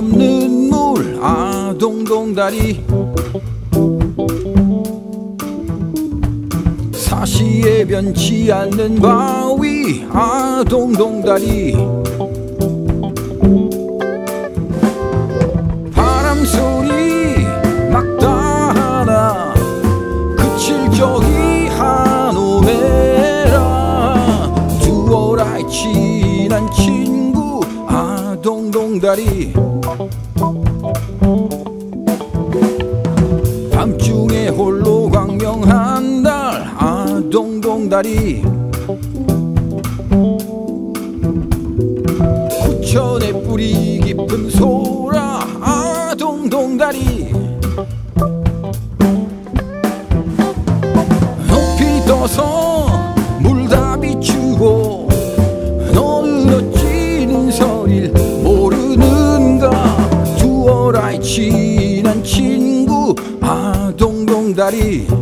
없는 물 아 동동다리. 사시에 변치 않는 바위 아 동동다리. aí.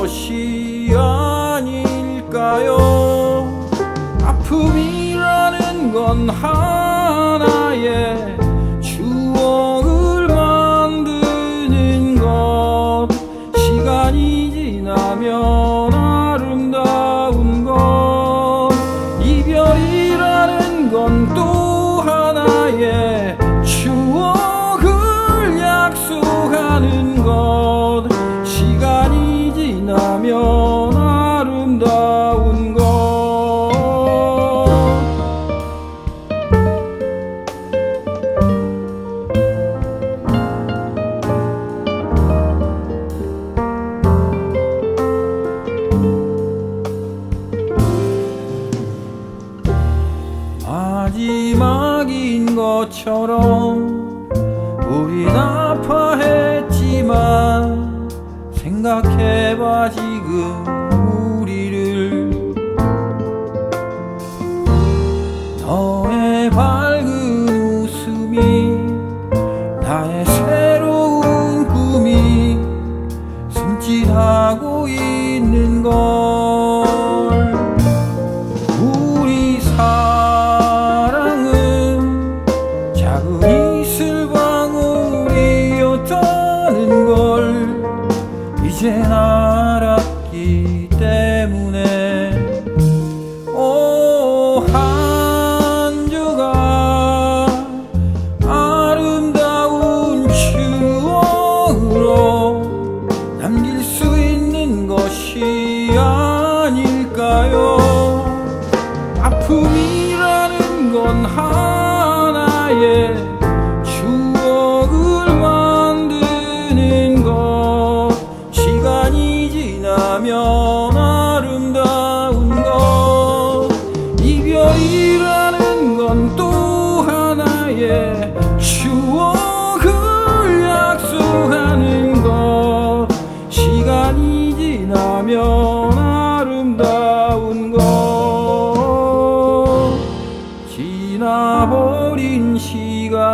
것이 아닐까요 아픔이라는 건 하.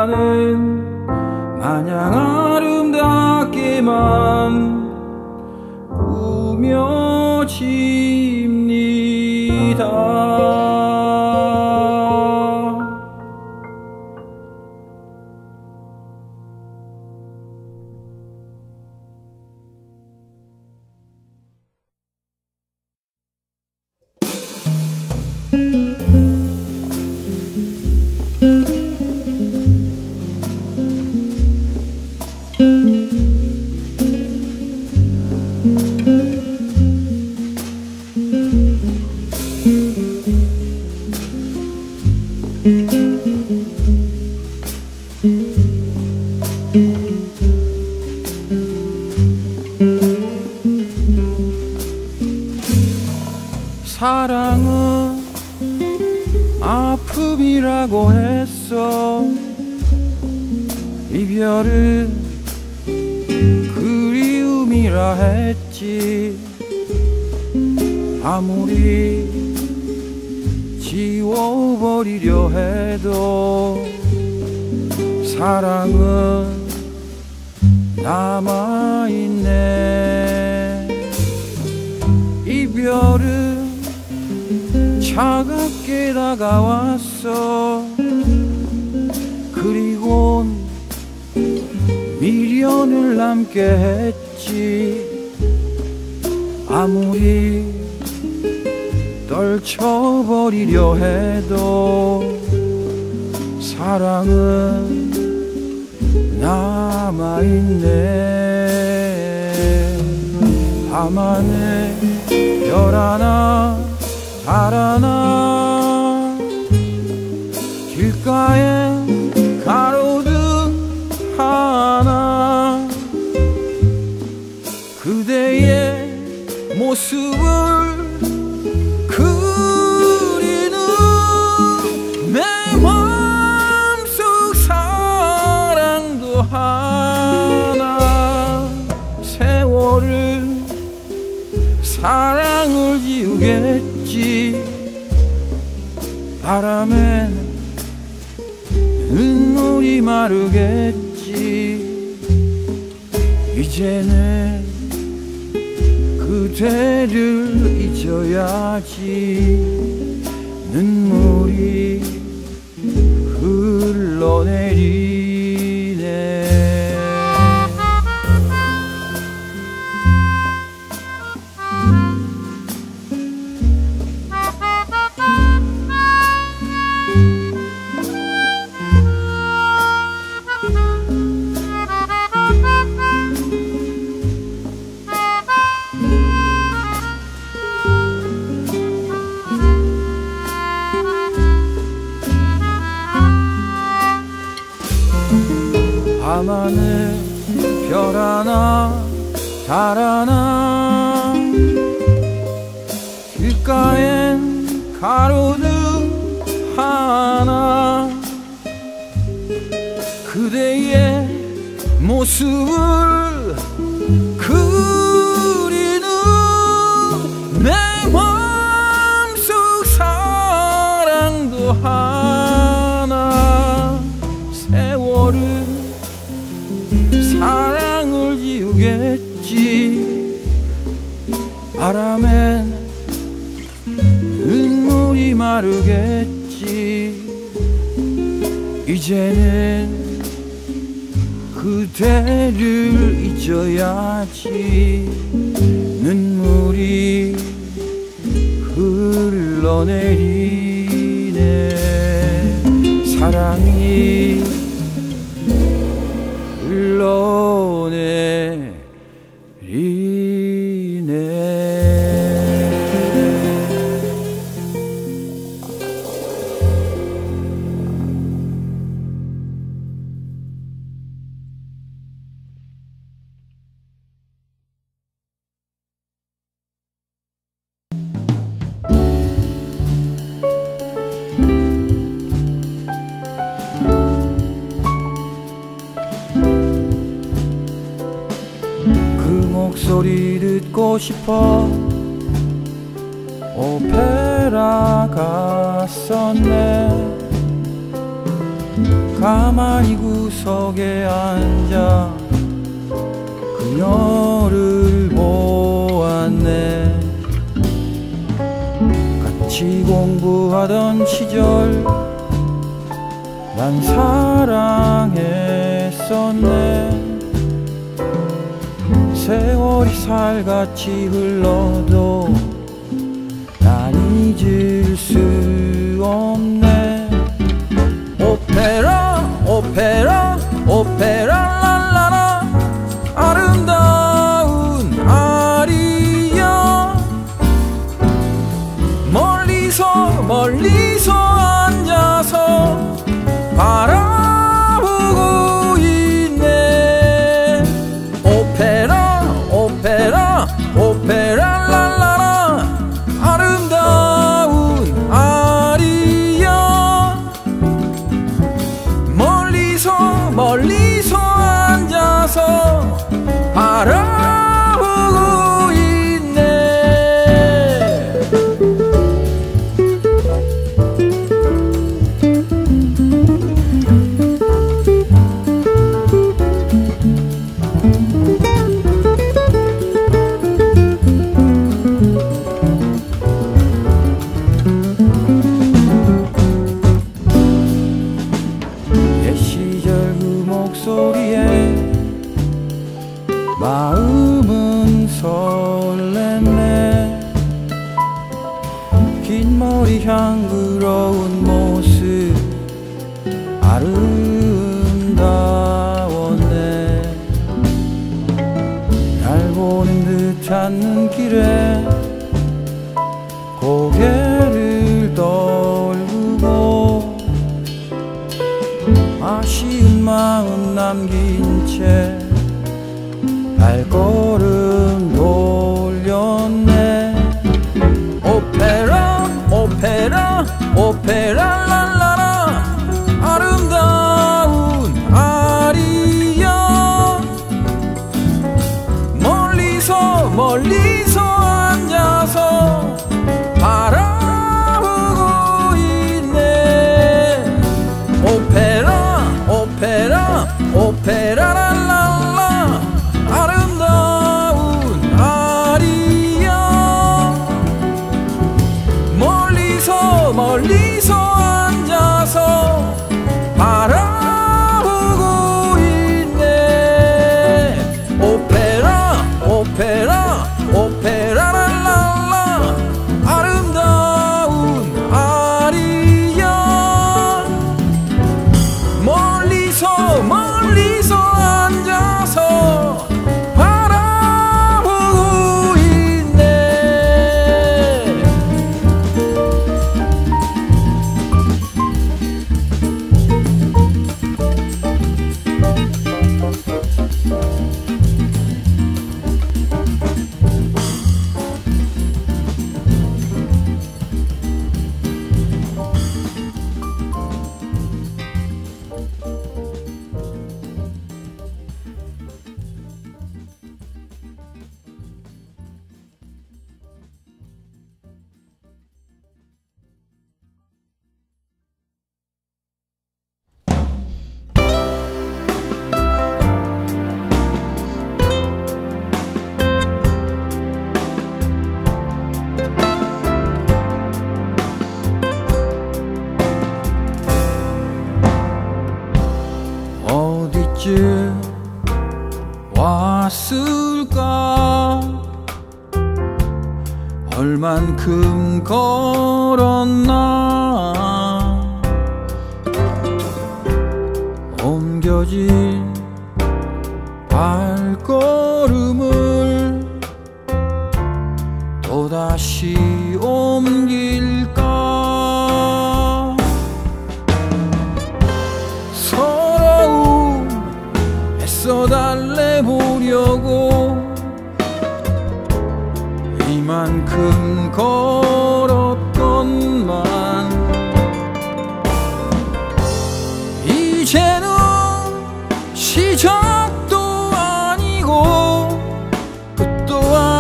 시간은 마냥 지워버리려 해도 사랑은 남아있네. 이별은 차갑게 다가왔어. 그리곤 미련을 남게 했지. 아무리 떨쳐버리려 해도 사랑은 남아있네. 밤하늘 별 하나 달 하나 길가에 가로등 하나. 그대의 모습 지우겠지. 바람엔 눈물이 마르겠지. 이제는 그대를 잊어야지. 눈물이 흘러내리 달아나 길가엔 가로등 하나. 그대의 모습을 그리는 내 마음속 사랑도 하나 바람엔 눈물이 마르겠지. 이제는 그대를 잊어야지. 눈물이 흘러내리네. 사랑이 흘러 싶어. 오페라 갔었네. 가만히 구석에 앉아 그녀를 보았네. 같이 공부하던 시절 난 사랑했었네. 세월이 살같이 흘러도 난 잊을 수 없네. 오페라 오페라 오페라.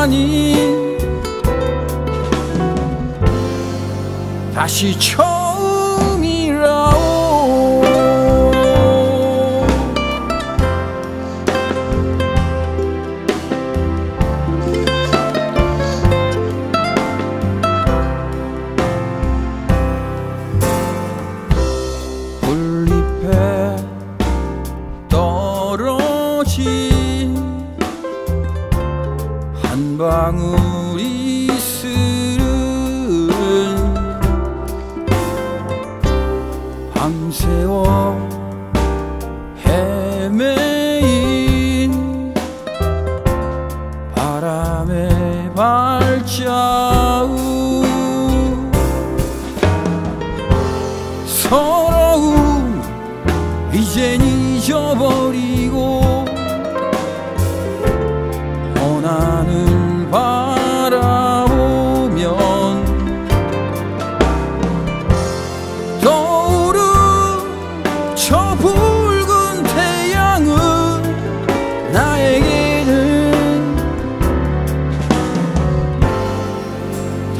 아닌 다시 처음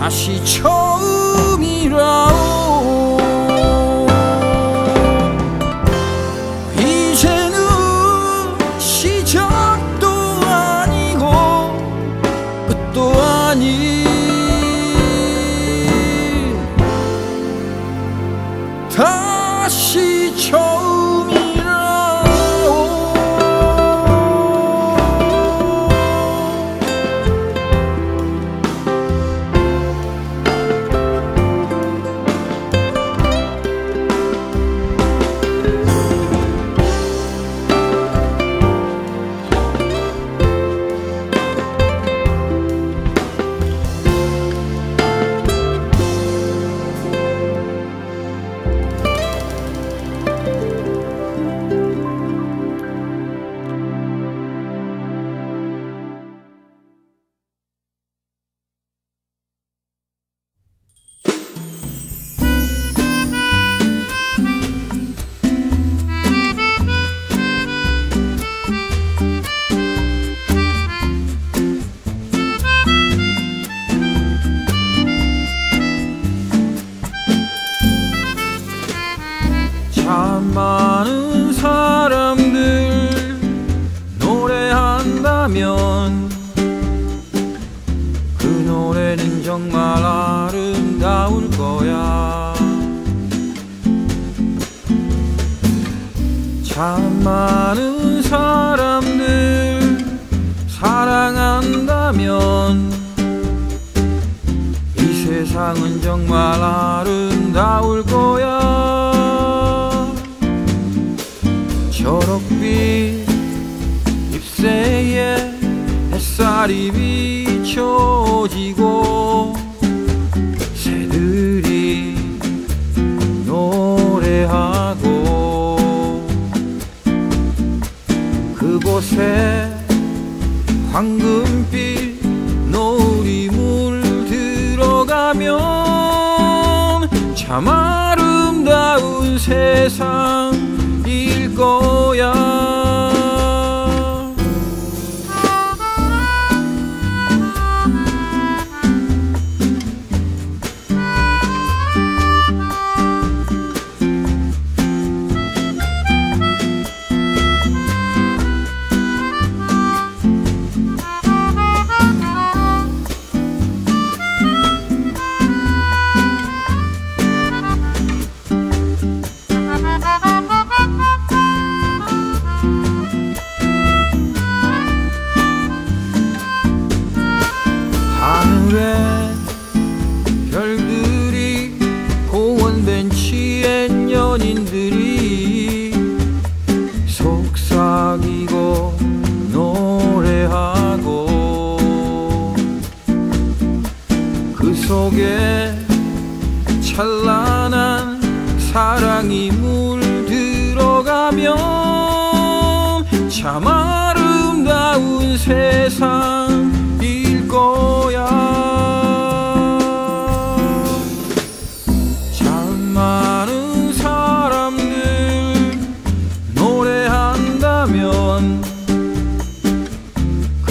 다시 처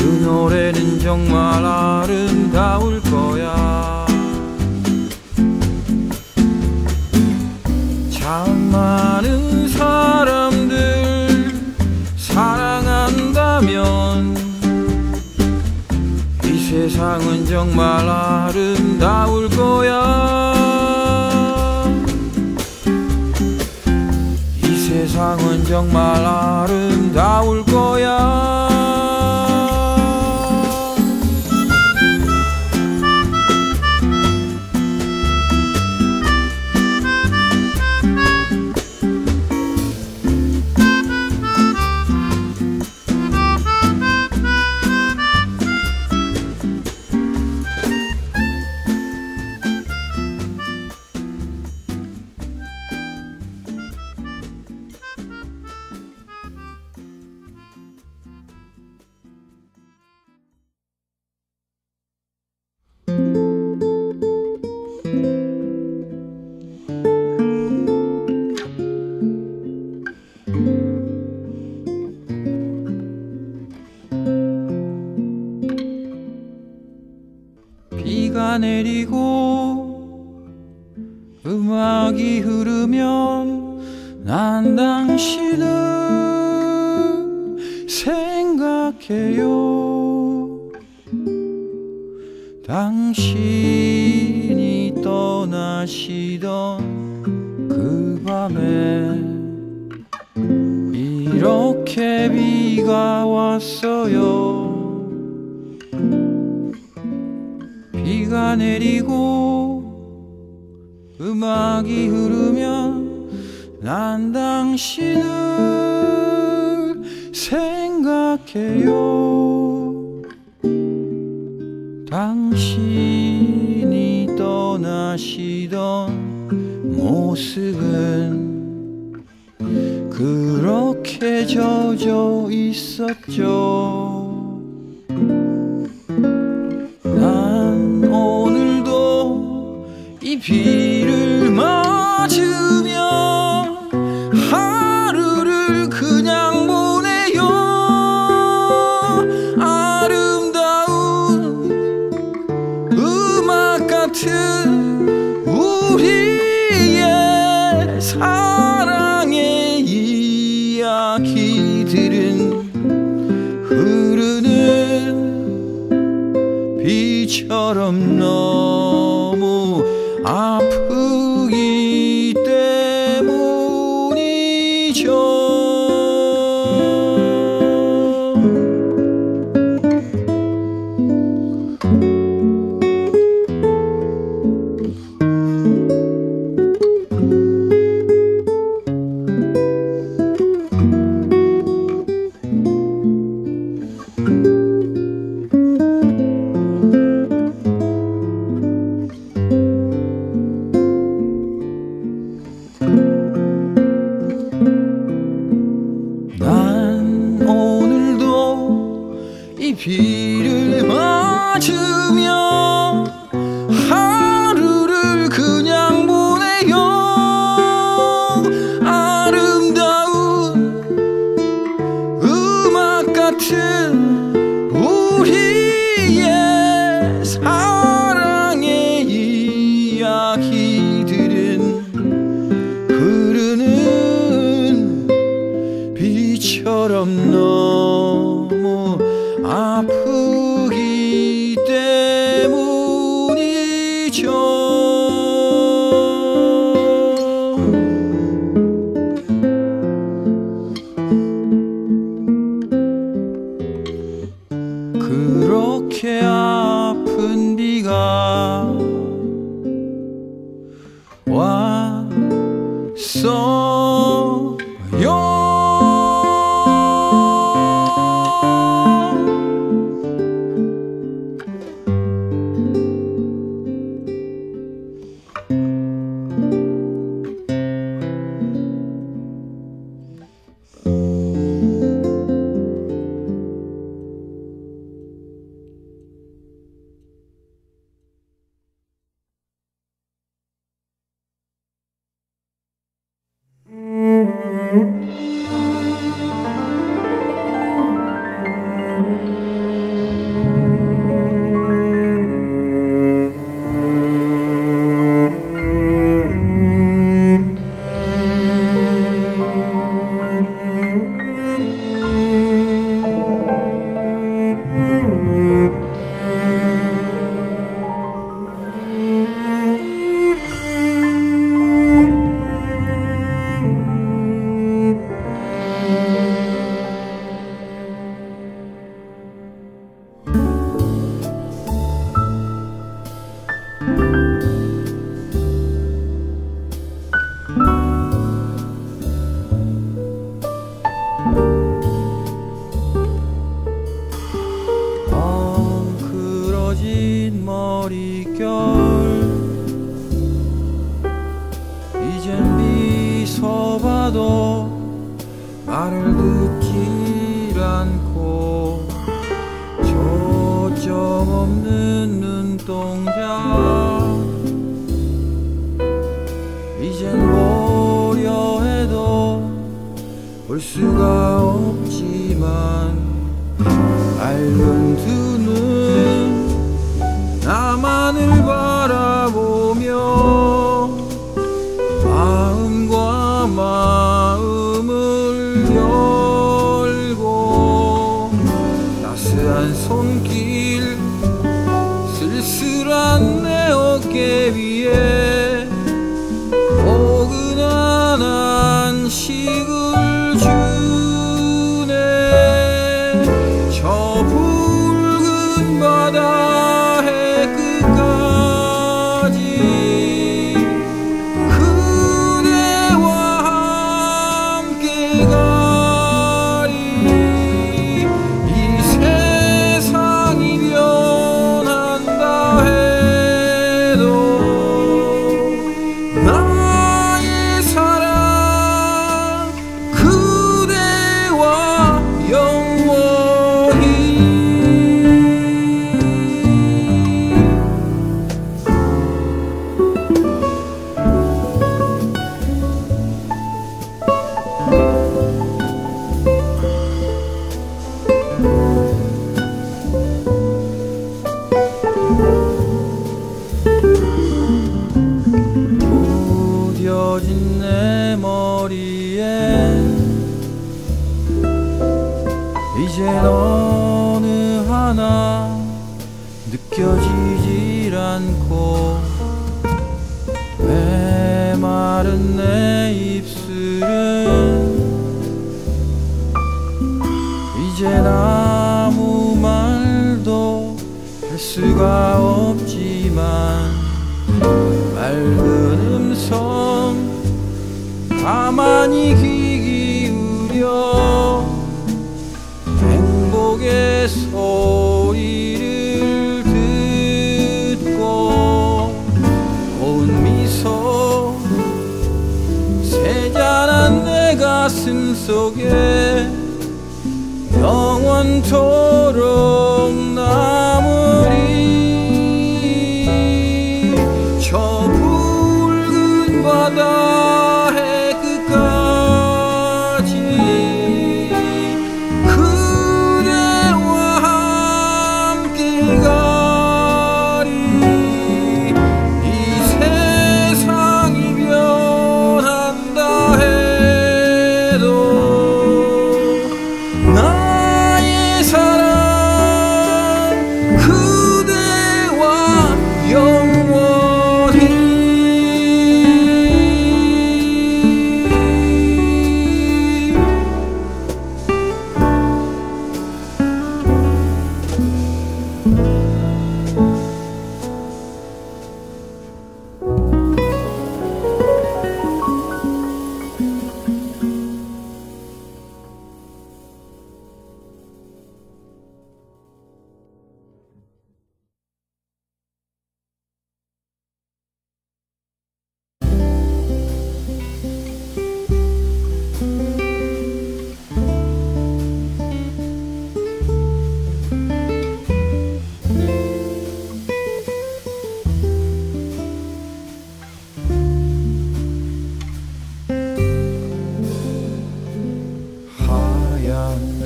그 노래는 정말 아름다울 거야. 참 많은 사람들 사랑한다면 이 세상은 정말 아름다울 거야. 이 세상은 정말 아름다울 거야 내리고 음악이 흐르면 난 당신을 생각해요. 당신이 떠나시던 그 밤에 이렇게 비가 왔어요 내리고 음악이 흐르면 난 당신을 생각해요. 당신이 떠나시던 모습은 그렇게 젖어 있었죠 이 음 볼 수가 없지만 알은 두 눈 나만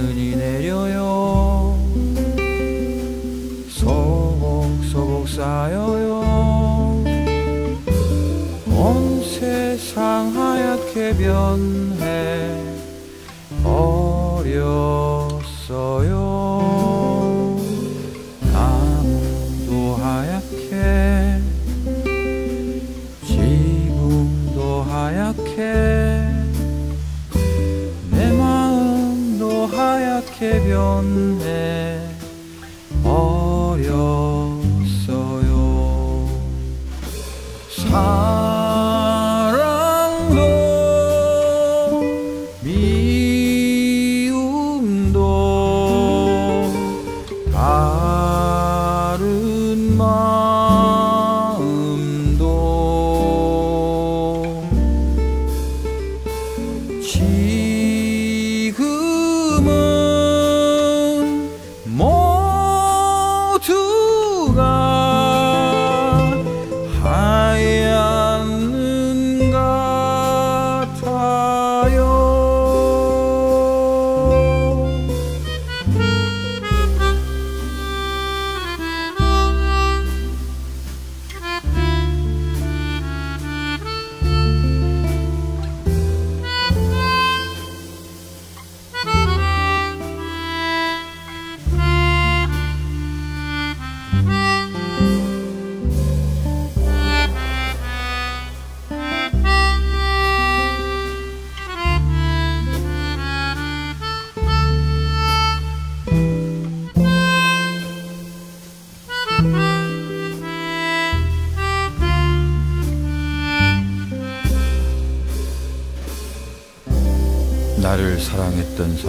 にね。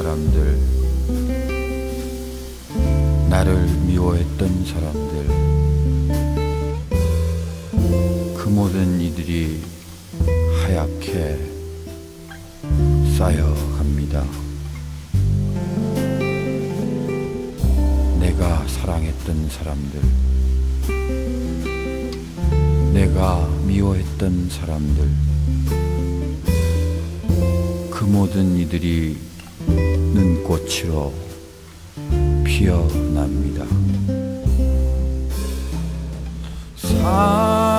사람들, 나를 미워했던 사람들, 그 모든 이들이 하얗게 쌓여갑니다. 내가 사랑했던 사람들, 내가 미워했던 사람들, 그 모든 이들이 눈꽃으로 피어납니다. 사